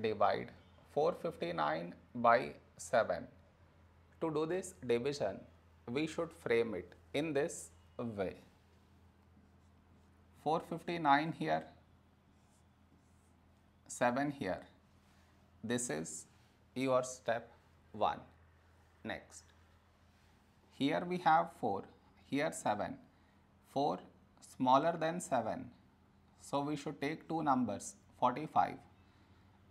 divide 459 by 7. To do this division, we should frame it in this way. 459 here, 7 here. This is your step 1. Next, here we have 4, here 7. 4 smaller than 7. So we should take two numbers 45.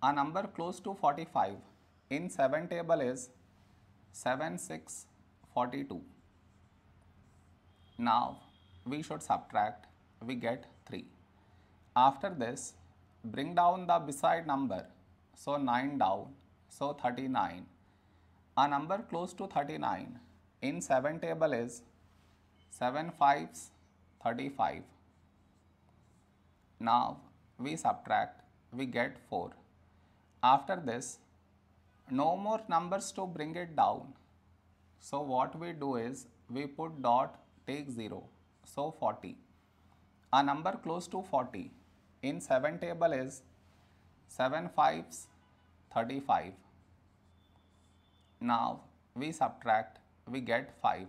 A number close to 45 in 7 table is 7 6 42. Now we should subtract, we get 3. After this, bring down the beside number, so 9 down, so 39. A number close to 39 in 7 table is 7 5s 35. Now we subtract, we get 4. After this, no more numbers to bring it down. So what we do is we put dot take 0. So 40. A number close to 40 in 7 table is 7 5s 35. Now we subtract, we get 5.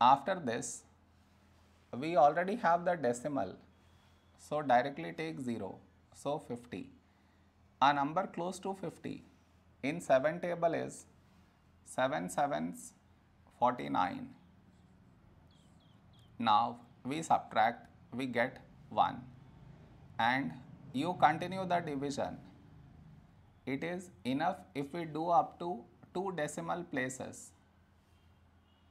After this, we already have the decimal, so directly take 0, so 50. A number close to 50 in 7 table is 7 7s 49. Now we subtract, we get 1 and you continue the division. It is enough if we do up to 2 decimal places